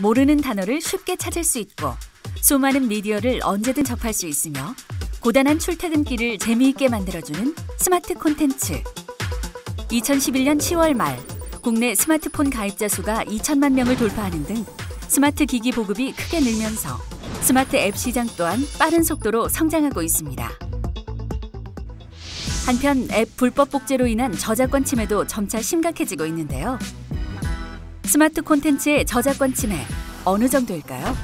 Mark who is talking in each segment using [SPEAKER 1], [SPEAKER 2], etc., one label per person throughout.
[SPEAKER 1] 모르는 단어를 쉽게 찾을 수 있고 수많은 미디어를 언제든 접할 수 있으며 고단한 출퇴근길을 재미있게 만들어주는 스마트 콘텐츠. 2011년 10월 말 국내 스마트폰 가입자 수가 2천만 명을 돌파하는 등 스마트 기기 보급이 크게 늘면서 스마트 앱 시장 또한 빠른 속도로 성장하고 있습니다. 한편 앱 불법 복제로 인한 저작권 침해도 점차 심각해지고 있는데요. 스마트 콘텐츠의 저작권 침해 어느 정도일까요?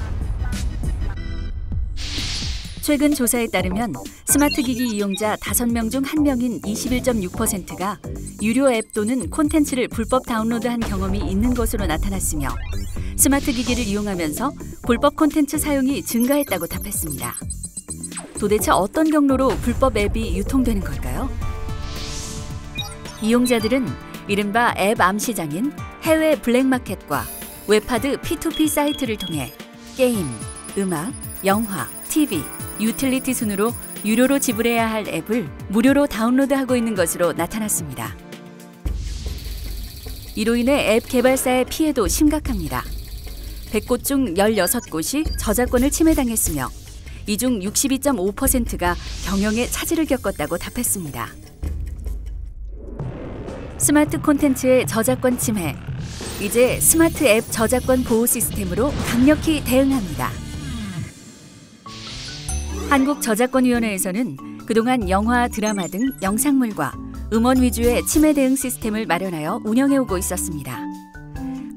[SPEAKER 1] 최근 조사에 따르면 스마트 기기 이용자 5명 중 1명인 21.6%가 유료 앱 또는 콘텐츠를 불법 다운로드한 경험이 있는 것으로 나타났으며 스마트 기기를 이용하면서 불법 콘텐츠 사용이 증가했다고 답했습니다. 도대체 어떤 경로로 불법 앱이 유통되는 걸까요? 이용자들은 이른바 앱 암시장인 해외 블랙마켓과 웹하드 P2P 사이트를 통해 게임, 음악, 영화, TV, 유틸리티 순으로 유료로 지불해야 할 앱을 무료로 다운로드하고 있는 것으로 나타났습니다. 이로 인해 앱 개발사의 피해도 심각합니다. 100곳 중 16곳이 저작권을 침해당했으며 이 중 62.5%가 경영에 차질을 겪었다고 답했습니다. 스마트 콘텐츠의 저작권 침해. 이제 스마트 앱 저작권 보호 시스템으로 강력히 대응합니다. 한국저작권위원회에서는 그동안 영화, 드라마 등 영상물과 음원 위주의 침해 대응 시스템을 마련하여 운영해오고 있었습니다.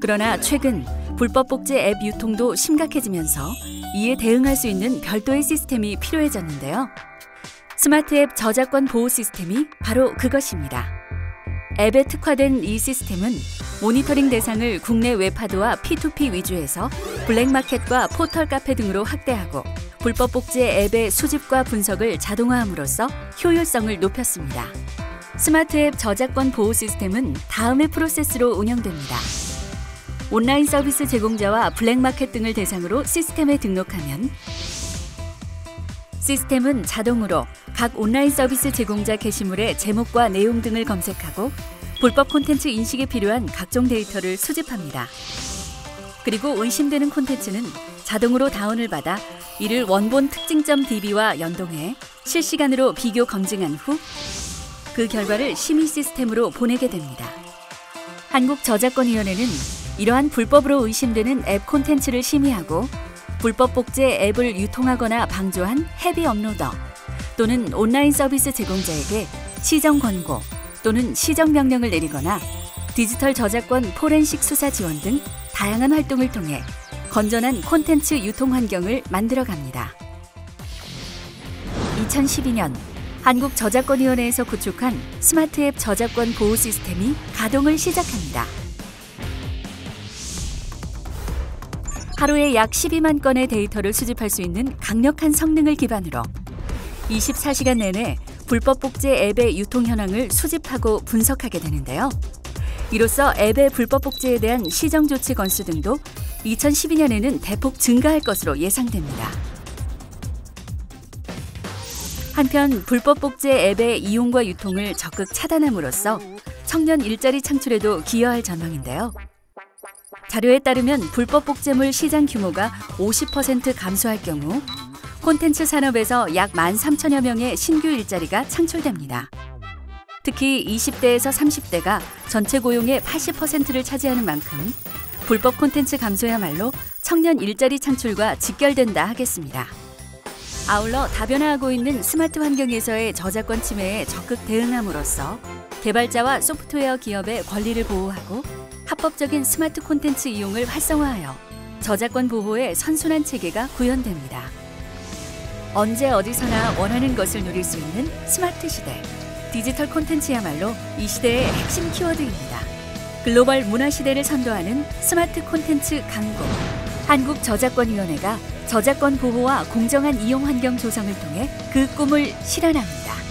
[SPEAKER 1] 그러나 최근 불법 복제 앱 유통도 심각해지면서 이에 대응할 수 있는 별도의 시스템이 필요해졌는데요. 스마트 앱 저작권 보호 시스템이 바로 그것입니다. 앱에 특화된 이 시스템은 모니터링 대상을 국내 웹하드와 P2P 위주에서 블랙마켓과 포털 카페 등으로 확대하고 불법 복제 앱의 수집과 분석을 자동화함으로써 효율성을 높였습니다. 스마트 앱 저작권 보호 시스템은 다음의 프로세스로 운영됩니다. 온라인 서비스 제공자와 블랙마켓 등을 대상으로 시스템에 등록하면 시스템은 자동으로 각 온라인 서비스 제공자 게시물의 제목과 내용 등을 검색하고 불법 콘텐츠 인식에 필요한 각종 데이터를 수집합니다. 그리고 의심되는 콘텐츠는 자동으로 다운을 받아 이를 원본 특징점 DB와 연동해 실시간으로 비교 검증한 후 그 결과를 심의 시스템으로 보내게 됩니다. 한국저작권위원회는 이러한 불법으로 의심되는 앱 콘텐츠를 심의하고 불법 복제 앱을 유통하거나 방조한 헤비 업로더 또는 온라인 서비스 제공자에게 시정 권고 또는 시정 명령을 내리거나 디지털 저작권 포렌식 수사 지원 등 다양한 활동을 통해 건전한 콘텐츠 유통 환경을 만들어 갑니다. 2012년 한국저작권위원회에서 구축한 스마트 앱 저작권 보호 시스템이 가동을 시작합니다. 하루에 약 12만 건의 데이터를 수집할 수 있는 강력한 성능을 기반으로 24시간 내내 불법 복제 앱의 유통 현황을 수집하고 분석하게 되는데요. 이로써 앱의 불법 복제에 대한 시정 조치 건수 등도 2012년에는 대폭 증가할 것으로 예상됩니다. 한편 불법 복제 앱의 이용과 유통을 적극 차단함으로써 청년 일자리 창출에도 기여할 전망인데요. 자료에 따르면 불법 복제물 시장 규모가 50% 감소할 경우 콘텐츠 산업에서 약 13,000여 명의 신규 일자리가 창출됩니다. 특히 20대에서 30대가 전체 고용의 80%를 차지하는 만큼 불법 콘텐츠 감소야말로 청년 일자리 창출과 직결된다 하겠습니다. 아울러 다변화하고 있는 스마트 환경에서의 저작권 침해에 적극 대응함으로써 개발자와 소프트웨어 기업의 권리를 보호하고 합법적인 스마트 콘텐츠 이용을 활성화하여 저작권 보호의 선순환 체계가 구현됩니다. 언제 어디서나 원하는 것을 누릴 수 있는 스마트 시대. 디지털 콘텐츠야말로 이 시대의 핵심 키워드입니다. 글로벌 문화 시대를 선도하는 스마트 콘텐츠 강국. 한국저작권위원회가 저작권 보호와 공정한 이용 환경 조성을 통해 그 꿈을 실현합니다.